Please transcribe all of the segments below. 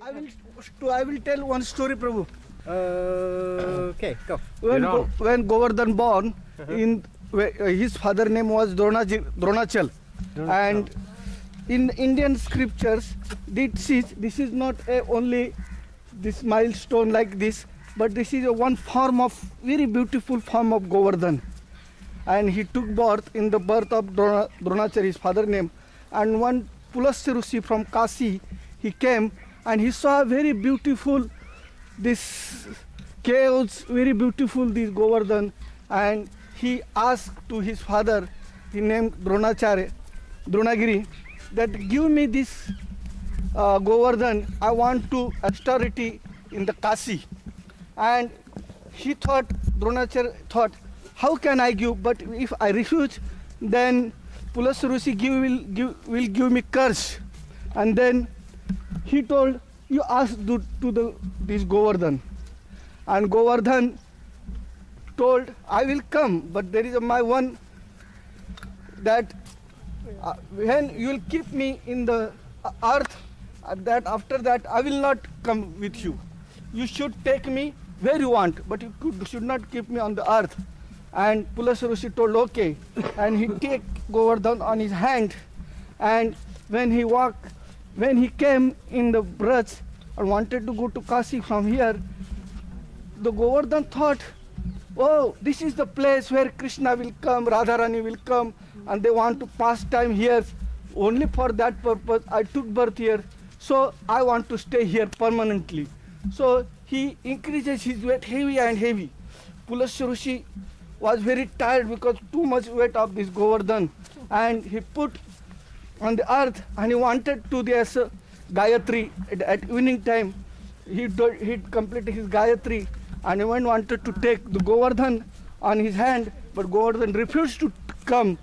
I will, I will tell one story, Prabhu. Uh, okay, go. When, Go- when Govardhan born, in uh, his father name was Dronaji, Dronachal, and in Indian scriptures, this is this is not a only this milestone like this, but this is a one form of very beautiful form of Govardhan, and he took birth in the birth of Drona, Dronachal, his father name, and one Pulasya Rishi from Kasi, he came and he saw very beautiful this caves very beautiful this govardhan. And he asked to his father he named dronacharya dronagiri that give me this uh, govardhan. I want to austerity in the kasi and he thought dronacharya thought how can i give? But if i refuse then pulasarusi give will give will give me curse. And then he told you ask to, to the this govardhan. And govardhan told i will come but there is my one that uh, when you will keep me in the uh, earth that after that i will not come with you. You should take me where you want but you could, should not keep me on the earth. And Pulasarushi told okay. And he take Govardhan on his hand and when he walked when he came in the Braj and wanted to go to Kasi from here the Govardhan thought oh this is the place where Krishna will come Radharani will come and they want to pass time here. Only for that purpose I took birth here. So I want to stay here permanently. So he increases his weight heavy and heavy. Pulasya was very tired because too much weight of this Govardhan. And he put on the earth and he wanted to this uh, Gayatri at, at evening time he he completed his Gayatri and even wanted to take the Govardhan on his hand but Govardhan refused to come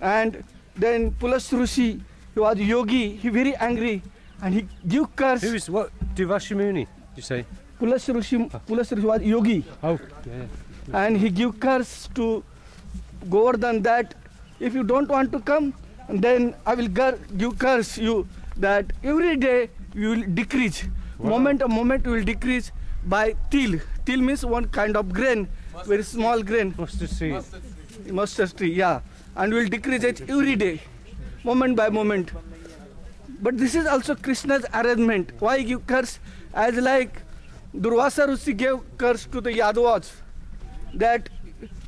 and then Pulas Rishi he was yogi he very angry and he gave curse Who is what? Durvasa Muni, you say? Pulas Rishi Pulas Rishi was yogi Oh, yeah. and he give curse to Govardhan that if you don't want to come, then I will gur- give curse you that every day you will decrease. Moment a moment you will decrease by till. Till means one kind of grain, very small grain, Mustard seed. mustard tree, yeah. And will decrease it every day, moment by moment. But this is also Krishna's arrangement. Why give curse? As like Durvasa Rishi gave curse to the Yadavas that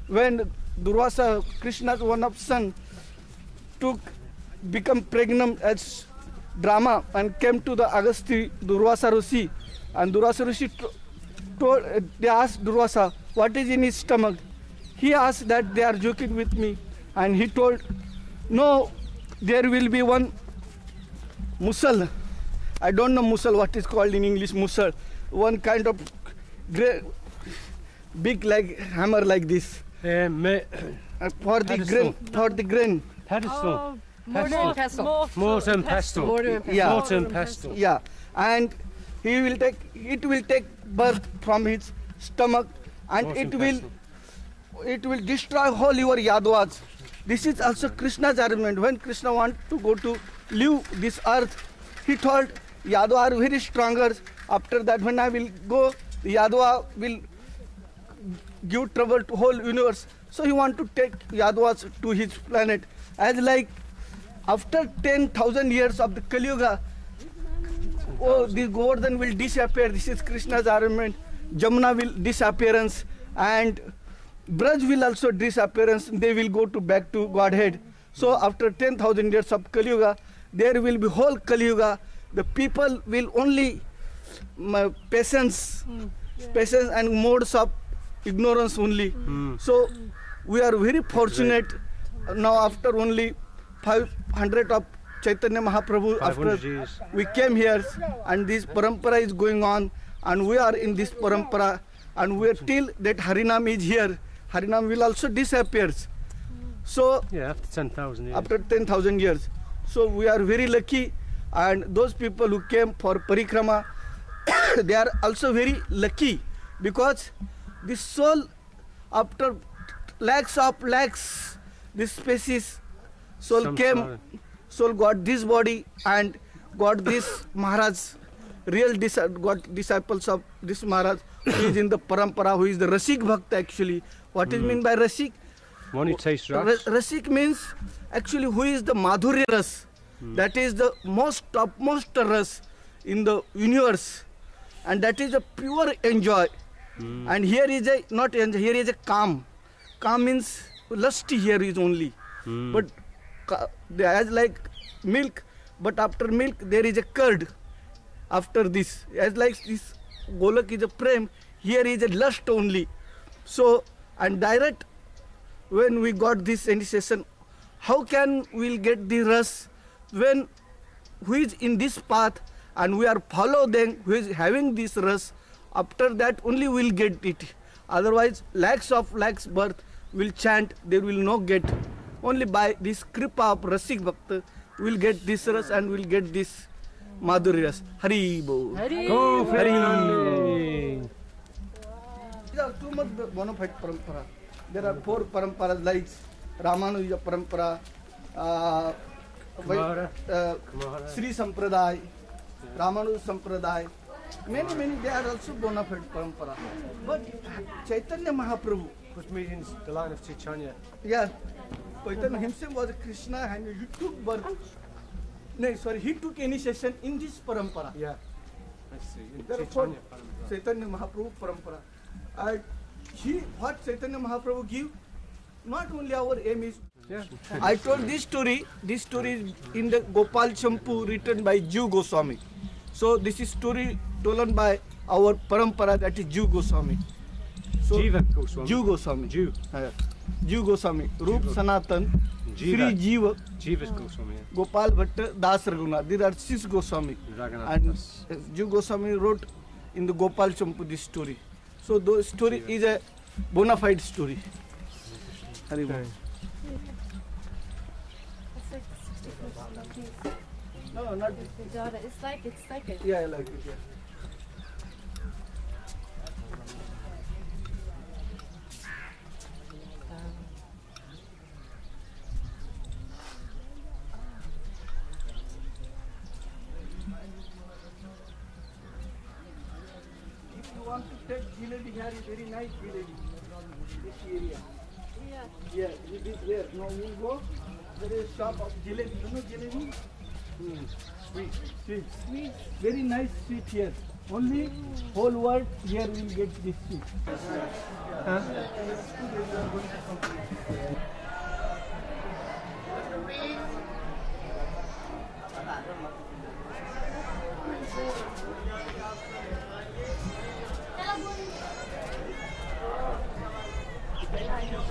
when Durvasa, Krishna's one of son, took become pregnant as drama and came to the Agasti Durvasa Rishi, and Durvasa Rishi told they asked Durvasa what is in his stomach. He asked that they are joking with me, and he told, no, there will be one musal. I don't know musal what is called in English musal. One kind of gra- big like hammer like this. Uh, for the grain, for the grain. Oh, pedestal. Mortar and pestle. Mortar and pestle. Mortar and pestle. Yeah. Mortar and pestle. Yeah, and he will take. It will take birth from his stomach, and Mortar it and will, it will destroy whole your yadvas. This is also Krishna's argument. When Krishna want to go to leave this earth, he told Yadva are very stronger. After that, when I will go, Yadva will give trouble to whole universe. So he want to take Yadvas to his planet. As like after 10,000 years of the Kali Yuga, oh, this Govardhan will disappear. This is Krishna's argument. Jamuna will disappearance and Braj will also disappearance. They will go to back to Godhead. So after 10,000 years of Kali Yuga, there will be whole Kali Yuga. The people will only um, patience, hmm. patience and modes of ignorance only. Hmm. So we are very fortunate now after only 500 of Chaitanya Mahaprabhu after we came here and this parampara is going on and we are in this parampara and we are till that Harinam is here. Harinam will also disappear so Yeah, after 10,000 years. after 10,000 years. So we are very lucky and those people who came for parikrama they are also very lucky because the soul after lakhs of lakhs this species soul came Samsara. soul got this body and got this Maharaj real dis- got disciples of this Maharaj who is in the parampara, who is the Rasik Bhakt actually. What is mean by Rasik? One who tastes Rasik means actually who is the Madhurya Ras. That is the most topmost ras in the universe. And that is a pure enjoy. And here is a not enjoy, here is a calm. Calm means lusty here is only. Mm. But as like milk, but after milk there is a curd. After this, as like this golak is a prem, here is a lust only. So and direct when we got this initiation, how can we'll get the ras when who is in this path and we are follow them who is having this ras after that only we'll get it otherwise lakhs of lakhs birth will chant they will not get only by this kripa of rasik bhakt will get this ras and will get this madhurya ras hari bo Go Hari. These are too much the bona fide parampara. There are four paramparas like Ramanuja parampara, uh, uh, Sri Sampradaya, Ramanuja Sampradaya. Many, many, they are also bona fide parampara. But Chaitanya Mahaprabhu, Which means the line of Chaitanya. yeah, Chaitanya himself was Krishna and he took birth. No, sorry, he took initiation in this parampara. Yeah. I see. In There Chaitanya. Parampara. Chaitanya Mahaprabhu parampara. And he, what Chaitanya Mahaprabhu give, not only our aim is. Yeah. I told this story. This story is in the Gopal Champu written by Jiv Goswami. So this is story told by our parampara that is Jiv Goswami. So Jiva Goswami. Jiv Goswami. Jew. Uh, Jiv Goswami. Rup Jiva. Sanatan. Sri Jiva. Jiva. Jiva's Goswami. yeah. Gopal Bhatta Das Raghunath. There are six Goswami. Raghunath And Das. uh, Jiv Goswami wrote in the Gopal Champu this story. So the story is a bona fide story. Hari Bol. It's like 61 piece. No, not Vijara. It's like it's like it. yeah, I like it. Yeah. Jalebi here, is very nice jalebi. This area. Yeah. Yeah, it is there. Now we go. There is shop of jalebi. You know jalebi? Hmm. Sweet. Sweet. Sweet. Very nice sweet here. Only whole world here will get this sweet. Huh? What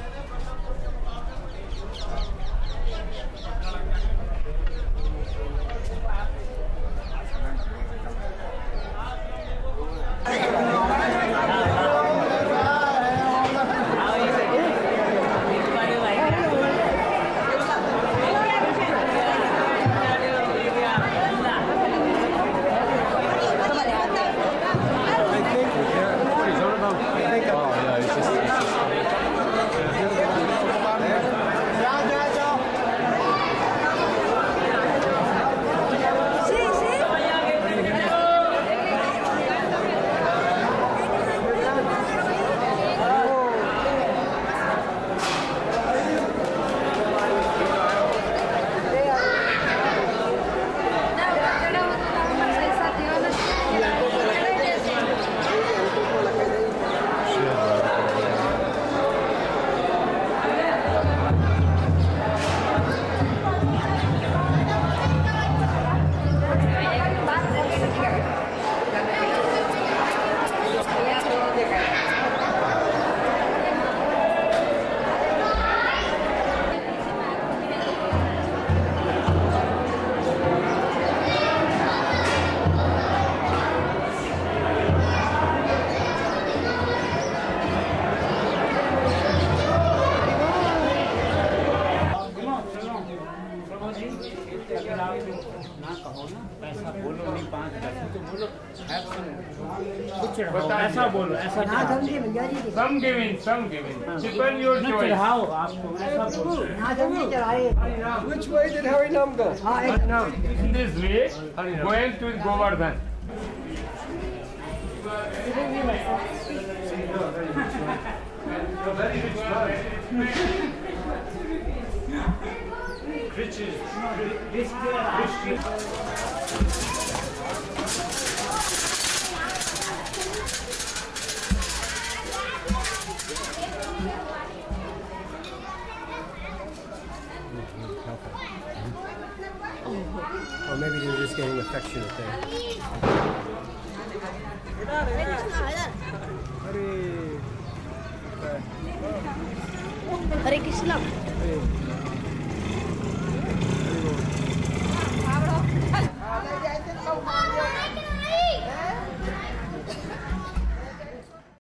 ऐसा बोलो ऐसा सम giving some giving depend your choice चढ़ाओ आपको ऐसा बोलो Which way did Harinam go? In this way going to Govardhan You're very rich man. Riches. Or Getting affectionate there. Hare Krishna.